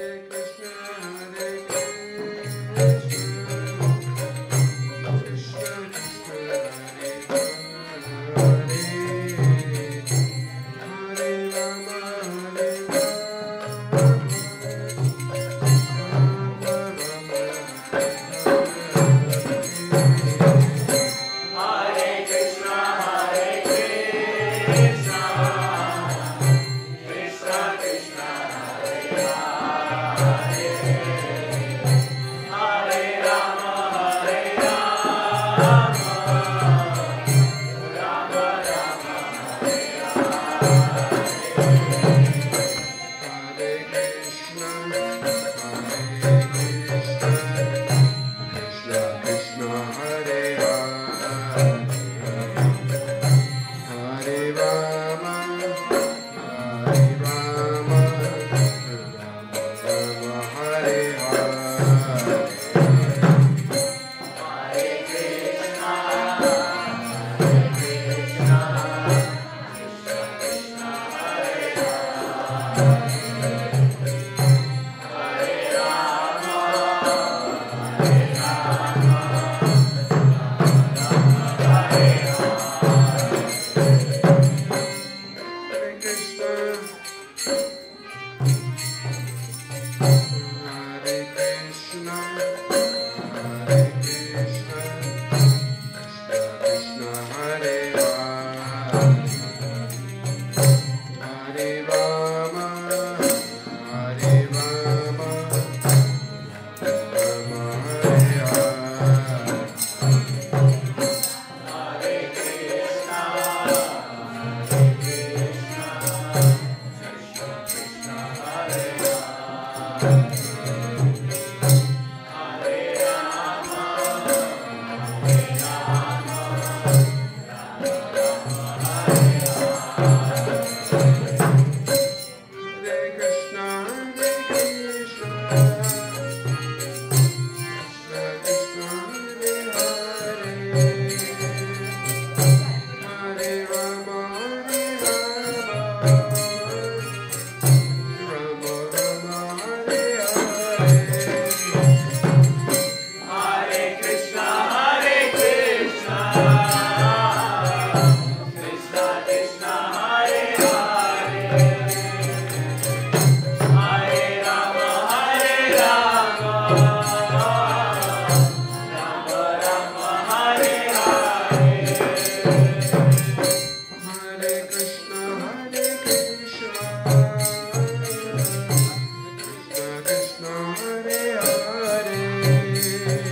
Hare Hare Hare.